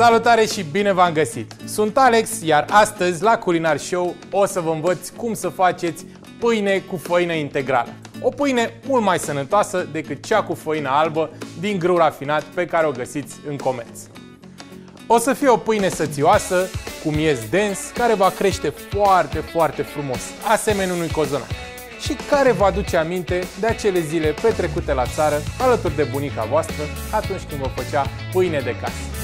Salutare și bine v-am găsit! Sunt Alex, iar astăzi la Culinar Show o să vă învăț cum să faceți pâine cu făină integrală. O pâine mult mai sănătoasă decât cea cu făină albă din grâu rafinat pe care o găsiți în comerț. O să fie o pâine sățioasă, cu miez dens, care va crește foarte, foarte frumos, asemenea unui cozonac și care vă aduce aminte de acele zile petrecute la țară alături de bunica voastră atunci când vă făcea pâine de casă.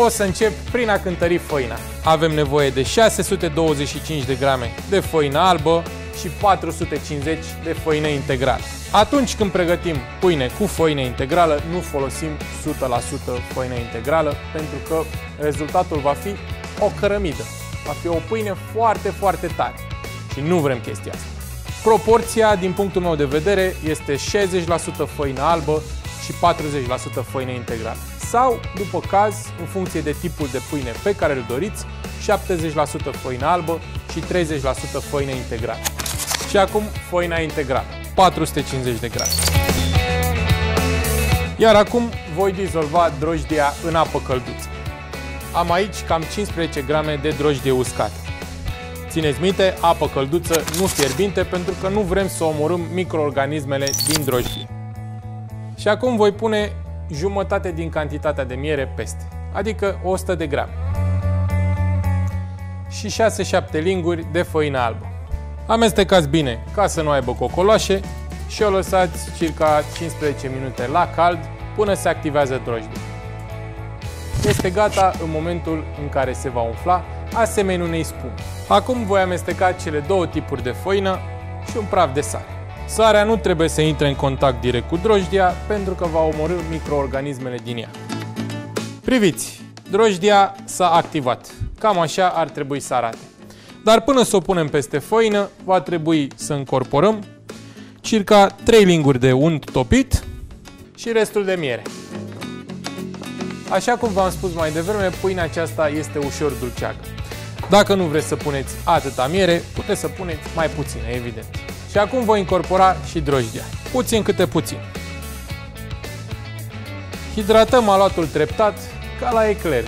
O să încep prin a cântări făina. Avem nevoie de 625 de grame de făină albă și 450 de făină integrală. Atunci când pregătim pâine cu făină integrală, nu folosim 100% făină integrală pentru că rezultatul va fi o cărămidă. Va fi o pâine foarte, foarte tare și nu vrem chestia asta. Proporția, din punctul meu de vedere, este 60% făină albă și 40% făină integrală. Sau, după caz, în funcție de tipul de pâine pe care îl doriți, 70% făină albă și 30% făină integrală. Și acum făina integrală, 450 de grame. Iar acum voi dizolva drojdia în apă călduță. Am aici cam 15 grame de drojdie uscată. Țineți minte, apă călduță, nu fierbinte, pentru că nu vrem să omorâm microorganismele din drojdie. Și acum voi pune jumătate din cantitatea de miere peste, adică 100 de grame. Și 6-7 linguri de făină albă. Amestecați bine ca să nu aibă cocoloașe și o lăsați circa 15 minute la cald până se activează drojdul. Este gata în momentul în care se va umfla, asemenea unei spume. Acum voi amesteca cele două tipuri de făină și un praf de sare. Sarea nu trebuie să intre în contact direct cu drojdia pentru că va omorâ microorganismele din ea. Priviți, drojdia s-a activat. Cam așa ar trebui să arate. Dar până să o punem peste făină, va trebui să încorporăm circa 3 linguri de unt topit și restul de miere. Așa cum v-am spus mai devreme, pâinea aceasta este ușor dulceagă. Dacă nu vreți să puneți atâta miere, puteți să puneți mai puțin, evident. Și acum voi incorpora și drojdia. Puțin câte puțin. Hidratăm aluatul treptat ca la ecler.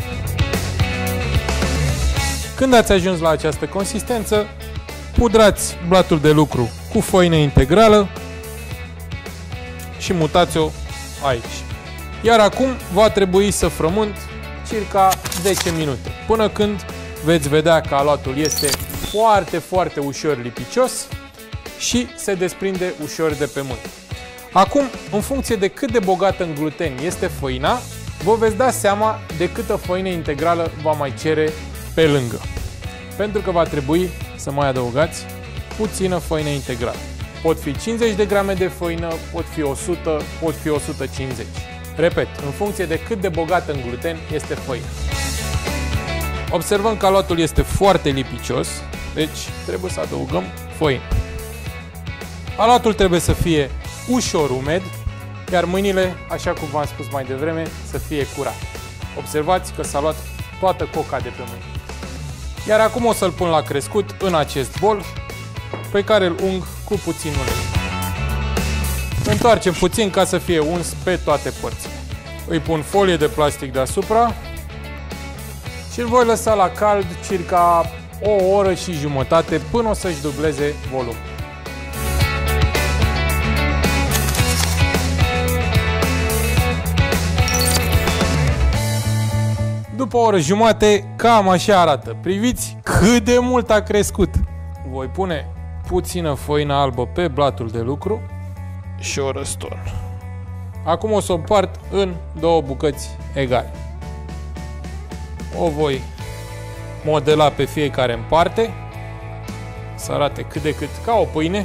Când ați ajuns la această consistență, pudrați blatul de lucru cu făină integrală și mutați-o aici. Iar acum va trebui să frământ circa 10 minute, până când veți vedea că aluatul este foarte, foarte ușor lipicios și se desprinde ușor de pe mână. Acum, în funcție de cât de bogată în gluten este făina, vă veți da seama de câtă făină integrală va mai cere pe lângă. Pentru că va trebui să mai adăugați puțină făină integrală. Pot fi 50 de grame de făină, pot fi 100, pot fi 150. Repet, în funcție de cât de bogată în gluten este făina. Observăm că aluatul este foarte lipicios, deci trebuie să adăugăm făină. Aluatul trebuie să fie ușor umed, iar mâinile, așa cum v-am spus mai devreme, să fie curate. Observați că s-a luat toată coca de pe mâini. Iar acum o să-l pun la crescut în acest bol, pe care îl ung cu puțin ulei. Întoarcem puțin ca să fie uns pe toate părțile. Îi pun folie de plastic deasupra și îl voi lăsa la cald circa o oră și jumătate până o să-și dubleze volumul. După o oră jumate, cam așa arată. Priviți cât de mult a crescut. Voi pune puțină făină albă pe blatul de lucru și o răstorn. Acum o să o împart în două bucăți egale. O voi modela pe fiecare în parte, să arate cât de cât ca o pâine,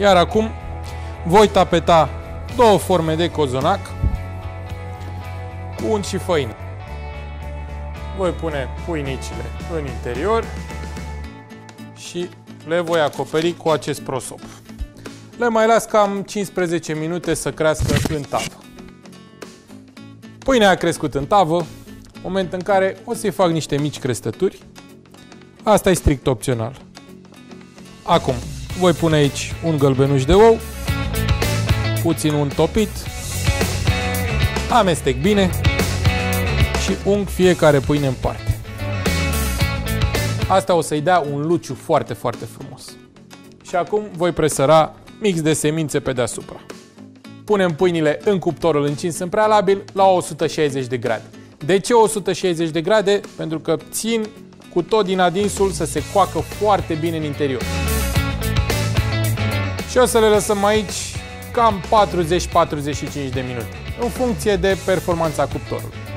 iar acum voi tapeta două forme de cozonac cu unt și făină. Voi pune pâinicile în interior și le voi acoperi cu acest prosop. Le mai las cam 15 minute să crească în tavă. Pâinea a crescut în tavă, moment în care o să-i fac niște mici crestături. Asta e strict opțional. Acum, voi pune aici un gălbenuș de ou, puțin un topit amestec bine și ung fiecare pâine în parte. Asta o să-i dea un luciu foarte, foarte frumos. Și acum voi presăra mix de semințe pe deasupra. Punem pâinile în cuptorul încins în prealabil la 160 de grade. De ce 160 de grade? Pentru că țin cu tot din adinsul să se coacă foarte bine în interior. Și o să le lăsăm aici cam 40-45 de minute, în funcție de performanța cuptorului.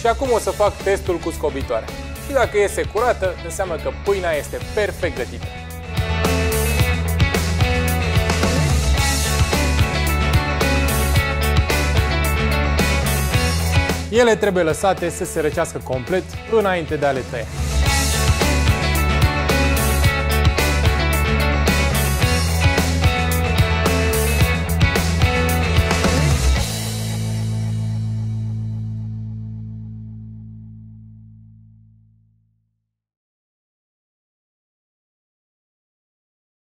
Și acum o să fac testul cu scobitoarea. Și dacă iese curată, înseamnă că pâinea este perfect gătită. Ele trebuie lăsate să se răcească complet înainte de a le tăia.